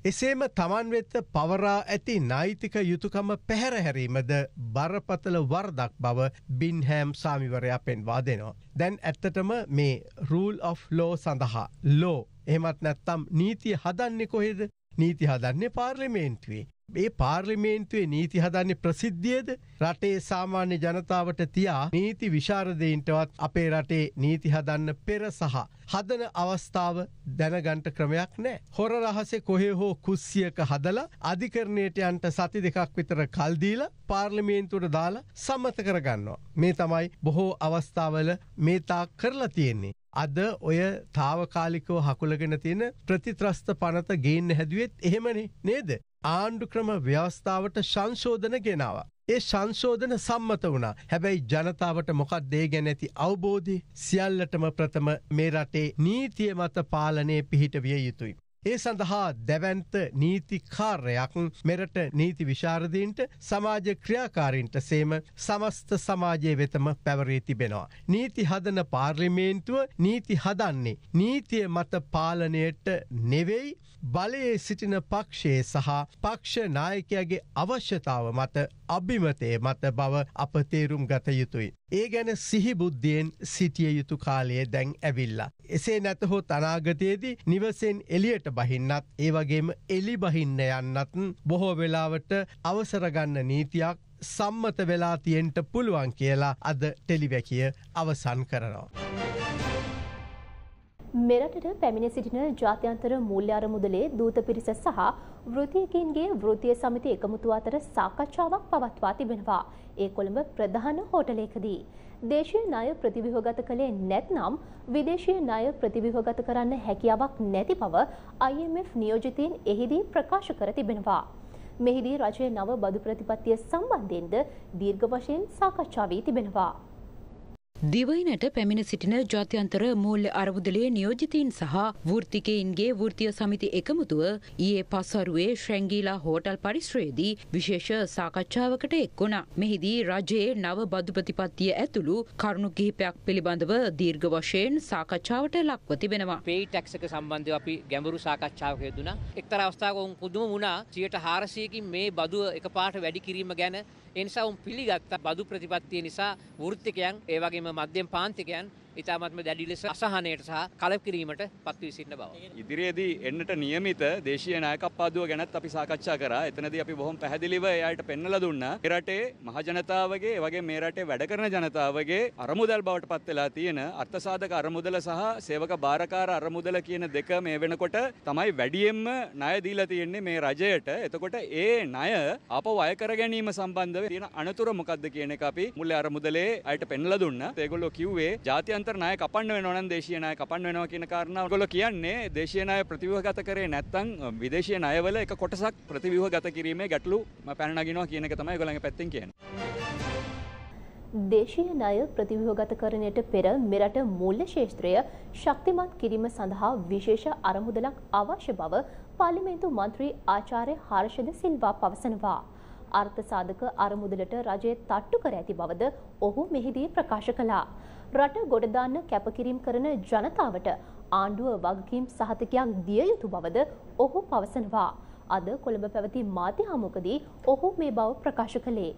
එසේම තමන් වෙත්ත පවරා ඇති නෛතික යුතුකම පැහැරහැරීමද බරපතල වර්දක් බව බින්හැම් සාමිවරයා පෙන්වා දෙනවා. දැන් ඇත්තටම මේ රූල් of ලෝ සඳහා ලෝ එහමත් නැත්තම් නීතිය හදන්නේ කොහෙද නීති හදන්නේ පාර්ලිමේන්තුවේ. ඒ පාර්ලිමේන්තුවේ නීති හදන්නේ ප්‍රසිද්ධියද රටේ සාමාන්‍ය ජනතාවට තියා නීති විශාරදයින්ටවත් අපේ රටේ නීති හදන්න පෙර සහ. හදන අවස්ථාව දැනගන්ට ක්‍රමයක් නෑ. හොර රහසේ කොහේ හෝ කුස්සියක හදලා අධිකරණයට යන්ට සති දෙකක් විතර කල්දීල පාර්ලිමේන්තුවට දාලා සම්මත කරගන්නවා. මේ තමයි බොහෝ අවස්ථාවල මේතා කරලා තියෙන්නේ. අද ඔය තාවකාලිකෝ හකුලගෙන තියෙන ප්‍රතිත්‍රස්ත පනත ගේන්න හැදුවෙත් එහෙමනේ නේද. ආණ්ඩු ක්‍රම ව්‍යවස්ථාවට සංශෝධන ගෙනවා. ඒ සංශෝධන සම්මත වුණා හැබැයි ජනතාවට මොකක් දේ ගැනැති අවබෝධය සියල්ලටම ප්‍රථම මේ රටේ නීතිය මත පාලනය පිහිට විය යුතුයි. ඒ සඳහා දැවන්ත නීතිකාර්යයක් මෙරට නීති විශාරදීන්ට සමාජ ක්‍රියාකාරින්ට සේම සමස්ත සමාජය වෙතම පැවරී තිබෙනවා. නීති හදන පාර්ලිමේන්තුව නීති හදන්නේ. නීතිය මත පාලනයට නෙවෙයි බලයේ සිටින පක්ෂයේ සහ පක්ෂ නායකයාගේ අවශ්‍යතාව මත අභිමතය මත බව අප තේරුම් ගත යුතුයි. ඒ ගැන සිහිබුද්ධියෙන් සිටිය යුතු කාලයේ දැන් ඇවිල්ලා. එසේ නැතහෝ තනාගතයේදී නිවසෙන් එලියට බහින්නත් ඒවගේම එලි බහින්න යන්නත් බොහෝ වෙලාවට අවසරගන්න නීතියක් සම්මත වෙලා තියෙන්ට පුළුවන් කියලා අද ටෙලිවැකිය අවසන් කරනවා. මෙරටට පැමිණ සිටින ජාත්‍යන්තර මූල්‍ය අරමුදලේ දූත පිරිස සහ වෘතියකින්ගේ වෘතිය සමිති එකමුතු අතර සාකච්ඡාවක් පවත්වා තිබෙනවා. ඒ කොළඹ ප්‍රධාන හෝටලයකදී. දේශීය ණය ප්‍රතිව්‍යුහගත කළේ නැත්නම් විදේශීය ණය ප්‍රතිව්‍යුහගත කරන්න හැකියාවක් නැති බව IMF නියෝජිතයින් එහිදී ප්‍රකාශ කර තිබෙනවා. මෙහිදී රජයේ නව බදු ප්‍රතිපත්තිය සම්බන්ධයෙන්ද දීර්ඝ වශයෙන් සාකච්ඡා වී තිබෙනවා. දිවයිනට පැමිණ සිටින ජාත්‍යන්තර මූල්‍ය අරමුදලේ නියෝජිතීන් සහ වෘත්තිකයින්ගේ වෘතිය සමිති එකමුතුව ඊයේ පස්වරුවේ ශ්‍රැංගීලා හෝටල් පරිශ්‍රයේදී විශේෂ සාකච්ඡාවකට එක්වුණා. මෙහිදී රජයේ නව බදු ප්‍රතිපත්තිය ඇතුළු කරුණු කිහිපයක් පිළිබඳව දීර්ඝ වශයෙන් සාකච්ඡාවට ලක්ව තිබෙනවා. පේයි ටැක්ස් එක සම්බන්ධව අපි ගැඹුරු සාකච්ඡාවක යෙදුණා. එක්තරා අවස්ථාවක උන් පුදුම වුණා 400කින් මේ බදුව එකපාරට වැඩි කිරීම ගැන ඒ නිසා උන් පිළිගත්ත බදු ප්‍රතිපත්තිය නිසා වෘත්තිකයන් ඒ වගේම මධ්‍යම පාන්තිකයන් ඉතාමත්ම දැඩි ලෙස අසහනයට සහ කලකිරීමට පත්වී සිටින බව. ඉදිරියේදී එන්නට නියමිත දේශීය නායකත්වපාදුව ගැනත් අපි සාකච්ඡා කරා. එතනදී අපි බොහොම පැහැදිලිව එයාට පෙන්වලා දුන්නා. මේ රටේ මහ ජනතාවගේ, ඒ වගේ මේ රටේ වැඩ කරන ජනතාවගේ අරමුදල් බවට පත් වෙලා තියෙන අර්ථසාධක අරමුදල සහ සේවක බාරකාර අරමුදල කියන දෙක මේ වෙනකොට තමයි වැඩියෙන්ම ණය දීලා තියෙන්නේ මේ රජයට. එතකොට ඒ ණය ආපහු අය කර ගැනීම සම්බන්ධව තියෙන අනතුර මොකක්ද කියන එක අපි මුල්ලේ අරමුදලේ අයට පෙන්වලා දුන්නා. ඒගොල්ලෝ කිව්වේ ජාත්‍යන්තර ජාත්‍යන්තර ණය කපන්න වෙනවා නම් දේශීය ණය කපන්න වෙනවා කියන කාරණාව ඔයගොල්ලෝ කියන්නේ දේශීය ණය ප්‍රතිව්‍යුහගත කරේ නැත්නම් විදේශීය ණයවල එක කොටසක් ප්‍රතිව්‍යුහගත කිරීමේ ගැටලු පැන නගිනවා කියන එක තමයි ඔයගොල්ලන්ගේ පැත්තෙන් කියන්නේ. දේශීය ණය ප්‍රතිව්‍යුහගත කරණයට පෙර මෙරට මූල්‍ය ශේෂ්ත්‍රය ශක්තිමත් කිරීම සඳහා විශේෂ අරමුදලක් අවශ්‍ය බව පාර්ලිමේන්තු මන්ත්‍රී ආචාර්ය හර්ෂද සිල්වා පවසනවා. අර්ථ සාධක අරමුදලට රජය තට්ටු කර ඇති බවද ඔහු මෙහිදී ප්‍රකාශ කළා. රට ගොඩදාන්න කැපකිරීම් කරන ජනතාවට ආණ්ඩුව වගකීම් සහතිකයක් දිය යුතු බවද ඔහු පවසනවා. අද කොළඹ පැවති මාධ්‍ය හමුකදී ඔහු මේ බව ප්‍රකාශ කළේ.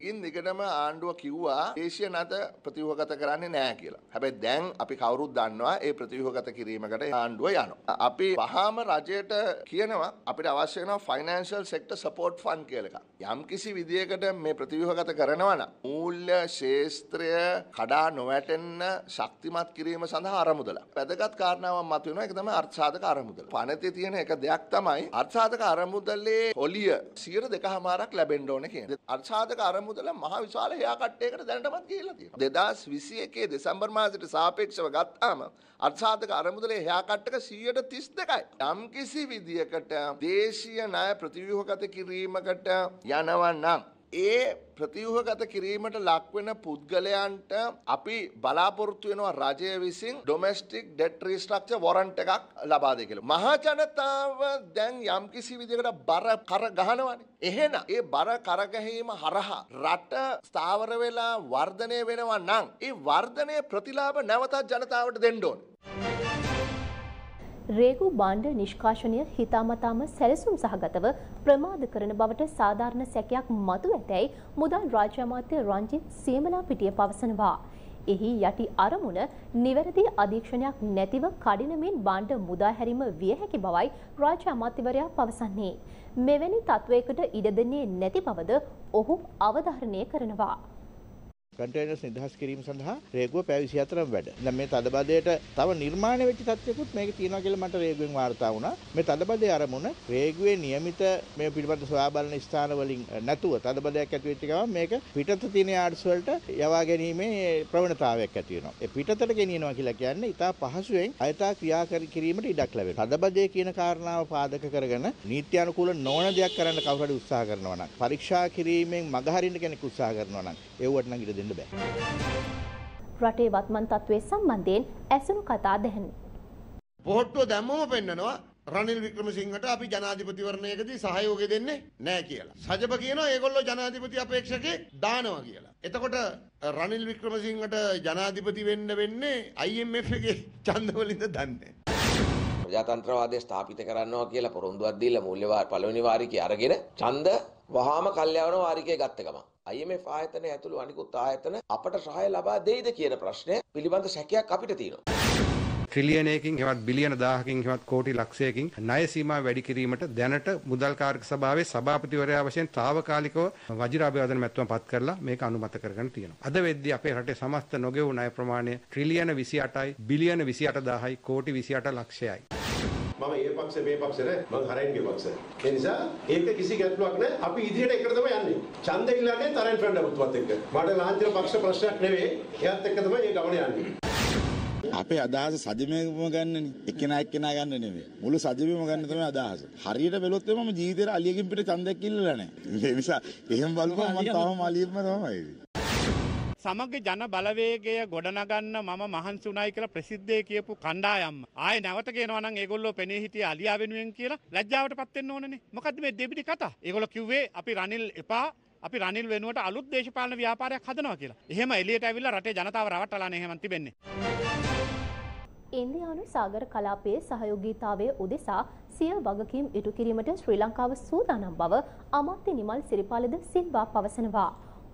ඉන් දිගටම ආණ්ඩුව කිව්වා දේශීය නැත ප්‍රතිව්‍යුහගත කරන්නේ නැහැ කියලා. හැබැයි දැන් අපි කවුරුත් දන්නවා ඒ ප්‍රතිව්‍යුහගත කිරීමකට ආණ්ඩුව යනවා. අපි වහාම රජයට කියනවා අපිට අවශ්‍ය වෙනවා ෆයිනෑන්ෂල් සෙක්ටර් සපෝට් ෆන්ඩ් කියලා එකක්. යම්කිසි විදියකට මේ ප්‍රතිව්‍යුහගත කරනවා නම් මූල්‍ය ශේස්ත්‍රය කඩා නොවැටෙන්න ශක්තිමත් කිරීම සඳහා අරමුදල. වැදගත් කාරණාවක් මතුවෙනවා ඒක තමයි අර්ථසාධක අරමුදල. පනතේ තියෙන එක දෙයක් තමයි අර්ථසාධක අරමුදලේ ඔලිය 102කමාරක් ලැබෙන්න ඕනේ කියන්නේ. අර්ථසාධක අරමුදල අරමුදල මහ විශාල හයාකට්ටයකට දැනටමත් ගිහිල්ලා තියෙනවා. 2021 දෙසැම්බර් මාසෙට සාපේක්ෂව ගත්තාම අර්ථාධක අරමුදලේ හයාකට්ටක 132යි. යම්කිසි විදියකට දේශීය ණය ප්‍රතිව්‍යුහගත කිරීමකට යනවා නම් ඒ ප්‍රතිව්‍යුහගත කිරීමට ලක්වෙන පුද්ගලයන්ට අපි බලාපොරොත්තු වෙනවා රජය විසින් ඩොමෙස්ටික් ඩෙට් රීස්ට්‍රක්චර් වොරන්ට් එකක් ලබා දෙයි කියලා. මහා ජනතාව දැන් යම්කිසි විදිහකට බර කර ගහනවානේ. එහෙනම් ඒ බර කරගැහීම හරහා රට ස්ථාවර වෙලා වර්ධනය වෙනවා නම් ඒ වර්ධනයේ ප්‍රතිලාභ නැවතත් ජනතාවට දෙන්න ඕනේ. රේගු බාණ්ඩ නිෂ්කාශනය හිතාමතාම සැලසුම් සහගතව ප්‍රමාද කරන බවට සාධාරණ සැකයක් මතු ඇතැයි මුදල් රාජ්‍ය අමාත්‍ය රංජිත් සීමලා පිටිය පවසනවා. එහි යටි අරමුණ නිවැරදි අධීක්ෂණයක් නැතිව කඩිනමින් බාණ්ඩ මුදා හැරීම විය හැකි බවයි රාජ්‍ය අමාත්‍යවරයා පවසන්නේ. මෙවැනි තත්ත්වයකට ඉඩ දෙන්නේ නැති බවද ඔහු අවධාරණය කරනවා. කටේනස් නිදහස් කිරීම සඳහා රේගුව පැය 24ක් වැඩ. දැන් මේ තදබදයට තව නිර්මාණය වෙච්ච තත්ත්වකුත් මේක තියෙනවා කියලා මට රේගුවෙන් වාර්තා වුණා. මේ තදබදයේ අරමුණ රේගුවේ නියමිත මේ පිළිබඳ සොයා බලන ස්ථාන වලින් නැතුව තදබදයක් ඇති වෙච්ච ගමන් මේක පිටත තියෙන යාඩ්ස් වලට යවා ගැනීමේ ප්‍රවණතාවයක් ඇති වෙනවා. ඒ පිටතට ගෙනියනවා කියලා කියන්නේ ඉතා පහසුවෙන් අයථා ක්‍රියා කිරීමට ඉඩක් ලැබෙනවා. තදබදයේ කියන කාරණාව පාදක කරගෙන නීත්‍යානුකූල නොවන දෙයක් කරන්න කවුරු හරි උත්සාහ කරනවා නම් පරීක්ෂා කිරීමෙන් මගහරින්න කෙනෙක් උත්සාහ කරනවා නම් ඒවට නම් ඉඩ දෙන්න බෑ. රටේ වත්මන් තත්ත්වයේ සම්බන්ධයෙන් ඇසුණු කතා දැන්. පොහොට්ටුව දැම්මම පෙන්නනවා රනිල් වික්‍රමසිංහට අපි ජනාධිපතිවරණයකදී සහයෝගය දෙන්නේ නැහැ කියලා. සජබ කියනවා ඒගොල්ලෝ ජනාධිපති අපේක්ෂකේ දානවා කියලා. එතකොට රනිල් වික්‍රමසිංහට ජනාධිපති වෙන්න වෙන්නේ IMF එකේ ඡන්දවලින්ද දන්නේ. ප්‍රජාතන්ත්‍රවාදය ස්ථාපිත කරනවා කියලා පොරොන්දුවක් දීලා මූල්‍ය පළවෙනි වාරිකය අරගෙන ඡන්ද වහාම කල්යාවන වාරිකය ගත්ත ගමන් IMF ආයතනය ඇතුළු අනිකුත් ආයතන අපට සහාය ලබා දෙයිද කියන ප්‍රශ්නය පිළිබඳ සැකයක් අපිට තියෙනවා. ට්‍රිලියනයකින් හෙවත් බිලියන 1000කින් හෙවත් කෝටි ලක්ෂයකින් ණය සීමා වැඩි කිරීමට දැනට මුදල් කාර්ක සභාවේ සභාපතිවරයා වශයෙන් తాවකාලිකව වජිරාභිවාදන මැතිතුමා පත් කරලා මේක අනුමත කරගෙන තියෙනවා. අද වෙද්දී අපේ රටේ සමස්ත නොගෙවු ණය ප්‍රමාණය ට්‍රිලියන 28යි බිලියන 28000යි කෝටි 28 ලක්ෂයයි. මම ඒ පක්ෂ මේ පක්ෂ නෑ මම හරෙන්ගේ පක්ෂ. ඒ නිසා ඒක කිසි ගැටලුවක් නෑ. අපි ඉදිරියට එකට තමයි යන්නේ. ඡන්ද ඉල්ලන්නේ තරෙන් ෆ්‍රෙන්ඩ් අපතුවත් එක්ක. මට ලාංඡන පක්ෂ ප්‍රශ්නයක් නෙවෙයි. එයාත් එක්ක තමයි මේ ගමන යන්නේ. අපේ අදහස සජමේම ගන්නනේ. එක්කෙනා එක්කෙනා ගන්න නෙමෙයි. මුළු සජමේම ගන්න තමයි අදහස. හරියට බැලුවොත් මම ජීවිතේට අලියකින් පිට ඡන්දයක් ඉල්ලලා නැහැ. ඒ නිසා එහෙම බලපුවම මම තාම අලියෙම තමයි. සමග ජන බලවේගය ගොඩනගන්න මම මහන්සි උනායි කියලා ප්‍රසිද්ධියේ කියපු කණ්ඩායම් ආයේ නැවත කියනවා නම් ඒගොල්ලෝ පෙනී හිටියේ අලියා වෙනුවෙන් කියලා ලැජ්ජාවටපත් වෙන්න ඕනනේ. මොකද්ද මේ දෙබිඩි කතා? ඒගොල්ලෝ කිව්වේ අපි රනිල් එපා අපි රනිල් වෙනුවට අලුත් දේශපාලන ව්‍යාපාරයක් හදනවා කියලා. එහෙම එළියට ඇවිල්ලා රටේ ජනතාව රවට්ටලානේ එහෙම තිබෙන්නේ. ඉන්දියානු සාගර කලාපයේ සහයෝගීතාවය උදෙසා සිය වගකීම් ඉටු කිරීමට ශ්‍රී ලංකාව සූදානම් බව අමාත්‍ය නිමල් සිරිපාලද සිල්වා පවසනවා.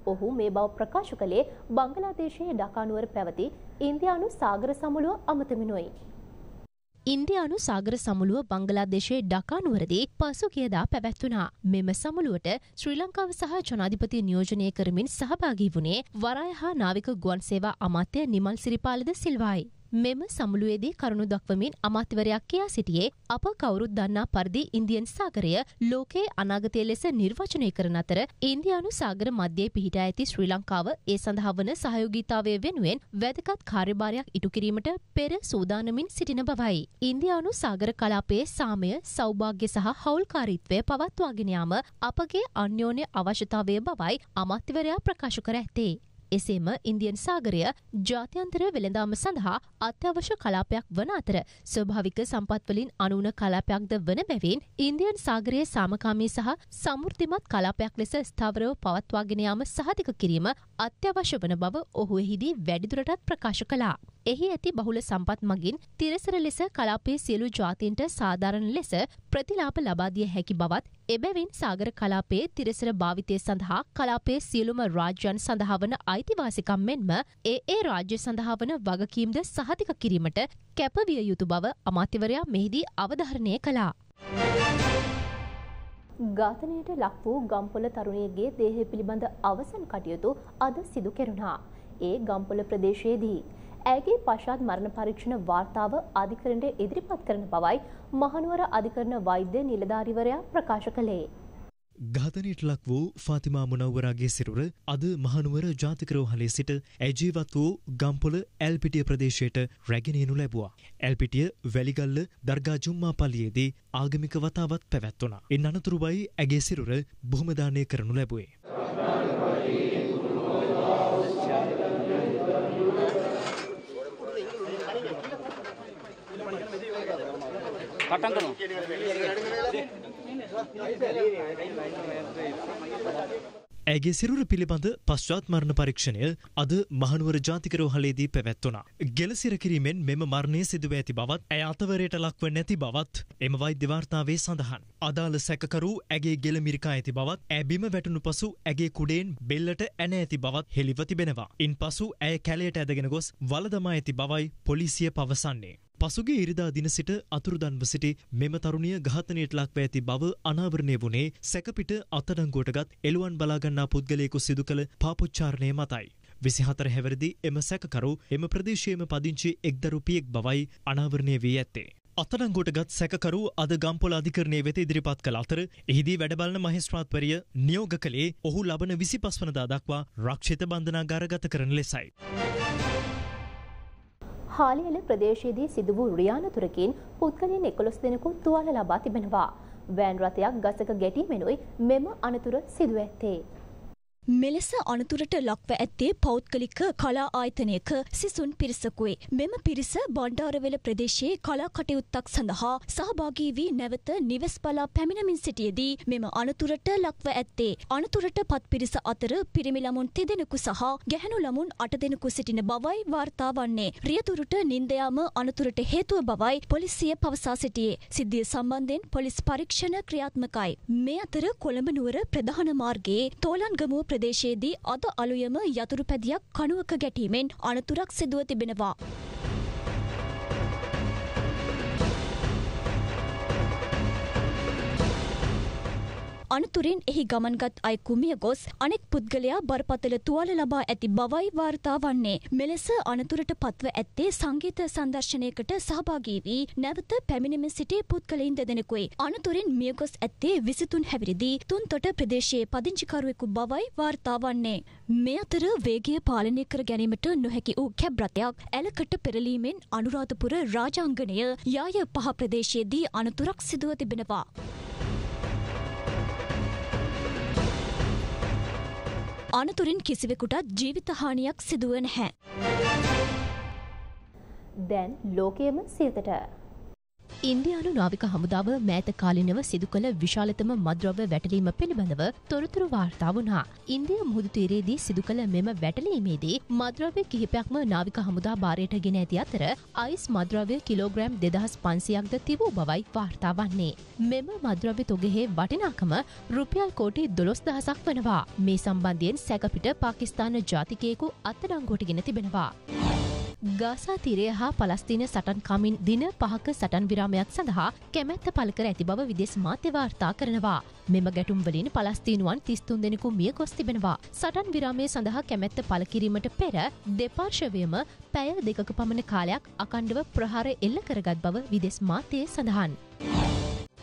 ඔහු මේ බව ප්‍රකාශ කළේ බංගලාදේශයේ ඩකානුවර පැවති ඉන්දයානු සාගර සමුළුව අමතමිනුයි. ඉන්දයානු සාගර සමුළුව බංගලාදේශයේ ඩකානුවරදී පසුගියදා පැවැත්වුණා. මෙම සමුළුවට ශ්‍රී ලංකාව සහ ජනාධිපති නියෝජනය කරමින් සහභාගී වුණේ වරාය හා නාවික ගුවන් සේවා අමාත්‍ය නිමල් සිරිපාලද සිල්වායි. මෙම සමුළුවේදී කරුණු දක්වමින් අමාත්‍යවරයක් කියා සිටියේ අප කවුරුත් දන්නා පරිදි ඉන්දියන් සාගරය ලෝකයේ අනාගතය ලෙස නිර්වචනය කරන අතර ඉන්දයානු සාගර මධ්‍යයේ පිහිටා ඇති ශ්‍රී ලංකාව ඒ සඳහා වන සහයෝගීතාවය වෙනුවෙන් වැදගත් කාර්යභාරයක් ඉටු කිරීමට පෙර සූදානමින් සිටින බවයි. ඉන්දයානු සාගර කලාපයේ සාමය සෞභාග්‍ය සහ හවුල්කාරීත්වය පවත්වාගෙන යාම අපගේ අන්‍යෝන්‍ය අවශ්‍යතාවය බවයි අමාත්‍යවරයා ප්‍රකාශ කර ඇත්තේ. එසේම ඉන්දියන් සාගරය ජාත්‍යන්තර වෙළඳාම සඳහා අත්‍යවශ්‍ය කලාපයක් වන අතර ස්වභාවික සම්පත්වලින් අනුන කලාපයක්ද වන බැවින් ඉන්දියන් සාගරයේ සාමකාමී සහ සමෘද්ධිමත් කලාපයක් ලෙස ස්ථාවරව පවත්වාගෙන යාම සහතික කිරීම අත්‍යවශ්‍ය වන බව ඔහු එහිදී වැඩිදුරටත් ප්‍රකාශ කළා. එහි ඇති බහුල සම්පත් මගින් තිරසර ලෙස කලාපයේ සියලු ජාතීන්ට සාධාරණ ලෙස ප්‍රතිලාප ලබාදිය හැකි බවත් එබැවින් සාගර කලාපයේ තිරසර භාවිතය සඳහා කලාපයේ සියලුම රාජ්‍යන් සඳහා වන අයිතිවාසිකම් මෙන්ම ඒ ඒ රාජ්‍ය සඳහා වන වගකීම්ද සහතික කිරීමට කැපවිය යුතු බව අමාත්‍යවරයා මෙහිදී අවධාරණය කළා. ඝාතනයට ලක් වූ ගම්පොල තරුණියගේ දේහය පිළිබඳ අවසන් කටයුතු අද සිදු කෙරුණා. ඒ ගම්පොල ප්‍රදේශයේදී ඇගේ පශාත් මරණ පරීක්ෂණ වාර්තාව අධිකරණයට ඉදිරිපත් කරන බවයි මහනුවර අධිකරණ වෛද්‍ය නිලධාරිවරයා ප්‍රකාශ කළේ. ඝාතනයට ලක් වූ ෆාතිමා මුනව්වරාගේ සිරුර අද මහනුවර ජාතිකරෝහලේ සිට ඇජීවත් වූ ගම්පොල ඇල්පිටිය ප්‍රදේශයට රැගෙනයනු ලැබවා. ඇල්පිටිය වැලිගල්ල දර්ගා ජුම්මා පලියේදී ආගමික වතාවත් පැවැත්වුණ. එන් අනතුරුබයි ඇගේ සිරුර බොහමදානය කරනු ලැබුවේ. පටන් කරනවා. ඇගේ සිරුර පිළිබඳ පශ්චාත් මරණ පරීක්ෂණය අද මහනුවර ජාතිකරෝහලේදී පැවැත්වුණා. ගෙලසිරකිරීමෙන් මෙම මරණය සිදුව ඇති බවත් ඇය අතවරයට ලක්ව නැති බවත් එම වෛද්‍යවාර්තාවේ සඳහන්. අදාළ සැකකරු ඇගේ ගෙල මිරිකා ඇති බවත් ඇබිම වැටුණු පසු ඇගේ කුඩේන් බෙල්ලට ඇන ඇති බවත් හෙළිව තිබෙනවා. ඉන් පසු ඇය කැලයට ඇදගෙන ගොස් වලදමා ඇති බවයි පොලිසිය පවසන්නේ. පසුගේ ඉරිදා දින සිට අතුරුදන්ව සිටි මෙම තරුණිය ඝාතනයට ලක්ව ඇති බව අනාවරණය වුණේ සැකපිට අත්අඩංගුවටගත් එළුවන් බලාගන්නා පුද්ගලයෙකු සිදු කළ පාපොච්චාරණය මතයි. විසිහතර හැවරදි එම සැකකරු එම ප්‍රදේශයේම පදිංචි එක්දරු පියෙක් බවයි අනාවරණය වී ඇත්තේ. අත්අඩංගුවටගත් සැකකරු අද ගම්පොල අධිකරණය වෙත ඉදිරිපත් කළ අතර එහිදී වැඩබලන මහේස්ත්‍රාත්වරිය නියෝග කළේ ඔහු ලබන විසි පස්වනදා දක්වා රක්ෂිත බන්ධනාගාරගත කරන ලෙසයි. හාලියල ප්‍රදේශයේදී සිදු වූ රියානතුරකින් පුද්ගලයන් එකොළොස් දෙනෙකු තුවාල ලබා තිබෙනවා. වෑන් රථයක් ගසක ගැටීමෙනුයි මෙම අනතුර සිදුව ඇත්තේ. මෙලෙස අනතුරට ලක්ව ඇත්තේ පෞද්ගලික කලා ආයතනයක සිසුන් පිරිසකුයි. මෙම පිරිස බණ්ඩාරවෙල ප්‍රදේශයේ කලා කටයුත්තක් සඳහා සහභාගී වී නැවත නිවෙස් බලා පැමිණමින් සිටියේදී මෙම අනතුරට ලක්ව ඇත්තේ. අනතුරට පත් පිරිස අතර පිරිමි ළමුන් තිදෙනෙකු සහ ගැහැණු ළමුන් අට දෙනෙකු සිටින බවයි වාර්තා වන්නේ. රියදුරට නින්දයාම අනතුරට හේතුව බවයි පොලිසිය පවසා සිටියේ. සිද්ධිය සම්බන්ධයෙන් පොලිස් පරීක්ෂණ ක්‍රියාත්මකයි. මේ අතර කොළඹ නුවර ප්‍රධාන මාර්ගයේ තෝලන්ගමුව ප්‍රදේශයේදී අද අලුයම යතුරු පැදියක් කණුවක ගැටීමෙන් අනතුරක් සිදුව තිබෙනවා. අනතුරින් එහි ගමන්ගත් අය කුමිය ගොස් අනෙක් පුද්ගලයා බරපතල තුවාල ලබා ඇති බවයි වාර්තා වන්නේ. මෙලෙස අනතුරට පත්ව ඇත්තේ සංගීත සංදර්ශනයකට සහභාගී වී නැවත පැමිණෙමින් සිටි පුද්ගලයින් දෙදෙනෙකුයි. අනතුරින් මියගොස් ඇත්තේ විසිතුන් හැවිරිදී තුන්තොට ප්‍රදේශයේ පදිංචිකරුවෙකු බවයි වාර්තා වන්නේ. මේ අතර වේගය පාලනය කර ගැනීමට නොහැකි වූ කැබ් රථයක් ඇලකට පෙරලීමෙන් අනුරාධපුර රාජාංගනය යාය පහ ප්‍රදේශයේදී අනතුරක් සිදුව තිබෙනවා. අනතුරින් කිසිවෙකුටත් ජීවිත හානියක් සිදුව නැහැ. දැන් ලෝකයම සියතට. ඉන්දයානු නාවික හමුදාව මෑත කාලිනව සිදු කළ විශාලතම මද්‍රව්‍ය වැටලීම පිළිබඳව තොරතුරු වාර්තා වුණා. ඉන්දිය මුහුදු තීරේදී සිදු කළ මෙම වැටලීමේදී මද්‍රව්‍ය කිහිපයක්ම නාවික හමුදා භාරයට ගෙන ඇති අතර අයිස් මද්‍රව්‍ය කිලෝග්‍රෑම් දෙදහස් පන්සියක්ද තිබූ බවයි වාර්තා වන්නේ. මෙම මද්‍රව්‍ය තොගෙහේ වටිනාකම රුපියල් කෝටි දොළොස් දහසක් වනවා. මේ සම්බන්ධයෙන් සැකපිට පාකිස්ාන ජාතිකයෙකු අත්තඩංගෝට ගෙන තිබෙනවා. ගාසා තිරය හා පලස්තින සටන් කමින් දින පහක සටන් විරාමයක් සඳහා කැමැත්ත පල්කර ඇති බව විදෙස් මාත්‍යවාර්තා කරනවා. මෙම ගැටුම්වලින් පලස්තීනුවන් තිස්තුන් දෙනෙකු මිය ගොස් තිබෙනවා. සටන් විරාමය සඳහා කැමැත්ත පලකිරීමට පෙර දෙපාර්ශවයම පැය දෙකක පමණ කාලයක් අකණ්ඩව ප්‍රහාර එල්ල කරගත් බව විදෙස් මාතයේ සඳහන්.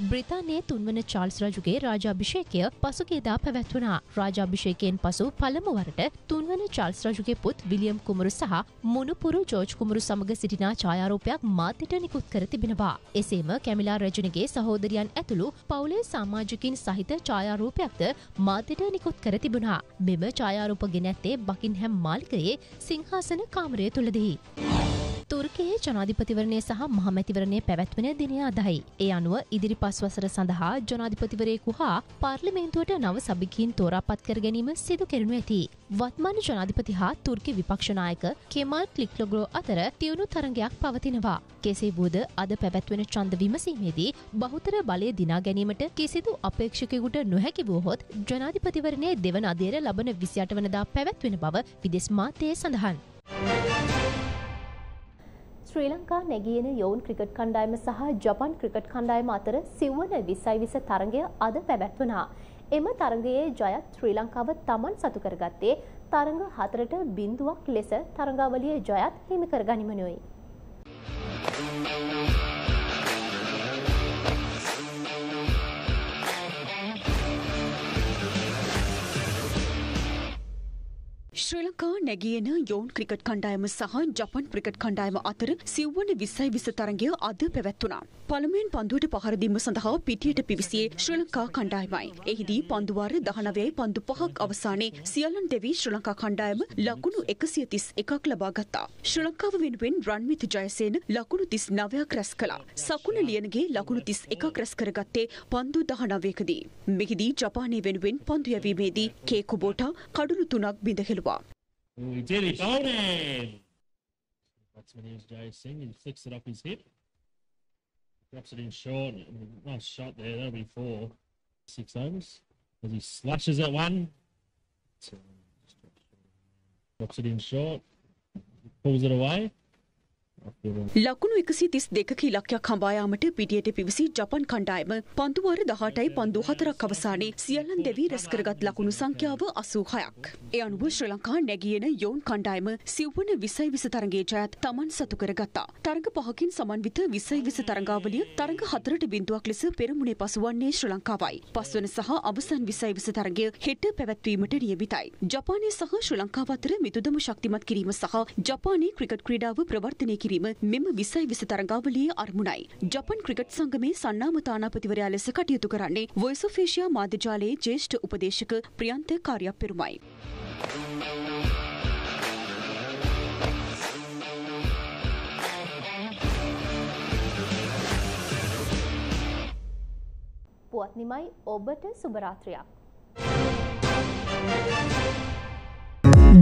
බ්‍රිතානයේ තුන්වන චාල්ස් රජුගේ රාජාභිෂේකය පසුගේදා පැවැත්වුණා. රාජාභිෂේකයෙන් පසු පළමුවරට තුන්වන චාල්ස් රජුගේ පුත් විලියම් කුමරු සහ මුණුපුරු ජෝජ් කුමරු සමග සිටිනා ඡායාරූපයක් මාධ්‍යට නිකුත් කර තිබෙනවා. එසේම කැමිලා රජුණගේ සහෝදරියන් ඇතුළු පවුලේ සමාජිකින් සහිත ඡායාරූපයක්ද මාධ්‍යට නිකුත් කර තිබුණා. මෙම ඡායාරූප ගෙන ඇත්තේ බකින්හැම් මාලිකයේ සිංහාසන කාමරය තුළදී. තුර්කයේ ජනාධිපතිවරණය සහ මහමැතිවරණය පැවැත්වෙන දිනය අදහයි. ඒ අනුව ඉදිරි පස් වසර සඳහා ජනාධිපතිවරයෙකු හා පාර්ලිමේන්තුවට නව සභිකින් තෝරාපත් කර ගැනීම සිදු කෙරනු ඇති. වත්මාන ජනාධිපති හා තුර්කි විපක්ෂනායක කෙමල් කලික්ලොග්‍රෝ අතර තියුණු තරගයක් පවතිනවා. කෙසේ වූද අද පැවැත්වෙන චන්ද විමසීමේදී බහුතර බලය දිනා ගැනීමට කිසිදු අපේක්ෂකකුට නොහැකි වූහොත් ජනාධිපතිවරණය දෙවන අදේර ලබන විසියට වනදා පැවැත්වෙන බව විදෙස් මාතය සඳහන්. ශ්‍රී ලංකා නැගියන යොවුන් ක්‍රිකට් කණ්ඩායම සහ ජපන් ක්‍රිකට් කණ්ඩායම අතර සිව්වන විස්සයි විස තරගය අද පැවැත්වනා. එම තරගයේ ජයත් ශ්‍රී ලංකාව තමන් සතු කරගත්තේ තරඟ හතරට බින්දුවක් ලෙස තරඟාවලිය ජයත් හිමි කර ගනිමනුයි. ශ්‍රී ලංකා නැගියන යෝන් ක්‍රිකට් කණ්ඩායම සහ ජපන් ක්‍රිකට් කණ්ඩායම අතර සිව්වන විස්සයි විස තරගය අද පැවැත්වුණා. පළමුවෙන් පන්දුවට පහරදීම සඳහා පිටියට පිවිසියේ ශ්‍රී ලංකා කණ්ඩායමයි. එහිදී පන්දුවාර දහනවයයි පන්දු පහක් අවසානයේ සියල්ලන් දෙවී ශ්‍රී ලංකා කණ්ඩායම ලකුණු එකසිය තිස් එකක් ලබා ගත්තා. ශ්‍රී ලංකාව වෙනුවෙන් රන්විත ජයසේන ලකුණු තිස් නවයක් රැස් කළා. සකුණ ලියනගේ ලකුණු තිස් එකක් රැස් කරගත්තේ පන්දු දහනවයකදී. මෙහිදී ජපානය වෙනුවෙන් පන්දු යැවීමේදී කේකුබෝටා කඩුණු තුනක් බිඳහෙළු Ooh, it. Golden! Batsman is Jay Singh. He flicks it up his hip. Drops it in short. Nice shot there. That'll be four. Six overs. As he slashes at one. Drops it in short. Pulls it away. ලකුණු එකසි තිස් දෙකක ඉලක්කයක් හඹායාමට පිටියට පිවිසි ජපන් කණ්ඩායම පන්තුවර දහටයි පන්දු හතරක් අවසානයේ සියල්ලන් දෙවී රැස්කරගත් ලකුණු සංඛ්‍යාව අසූහයක්. එ අනුව ශ්‍ර ලංකා නැගියන යෝන් කණ්ඩායම සිව්වන විසයි විස තරගේ ජයත් තමන් සතු කරගත්තා. තරග පහකින් සමන්විත විසයි විස තරගාවලිය තරග හතරට බිඳුවක් ලෙස පෙරමුණේ පසුවන්නේ ශ්‍ර ලංකාවයි. පස්වන සහ අවසන් විසයි විස තරගය හෙට පැවැත්වීමට නියමිතයි. ජපානය සහ ශ්‍ර ලංකාව අතර මිතුදම ශක්තිමත් කිරීම සහ ජපානයේ ක්‍රිකට් ක්‍රීඩාව ප්‍රවර්තනය කිරීම කිරීම මෙම විසයි විස තරගාවලියේ අරමුණයි. ජපන් ක්‍රිකට් සංගමේ සන්නාම තානාපතිවරයා ලෙස කටයුතු කරන්නේ වොයිස් ඔෆ් ඒෂියා මාධ්‍යජාලයේ ජ්‍යෙෂ්ඨ උපදේශක ප්‍රියන්ත කාර්යප්පෙරුමයි. පුවත් නිමයි ඔබට සුභරාත්‍රයක්.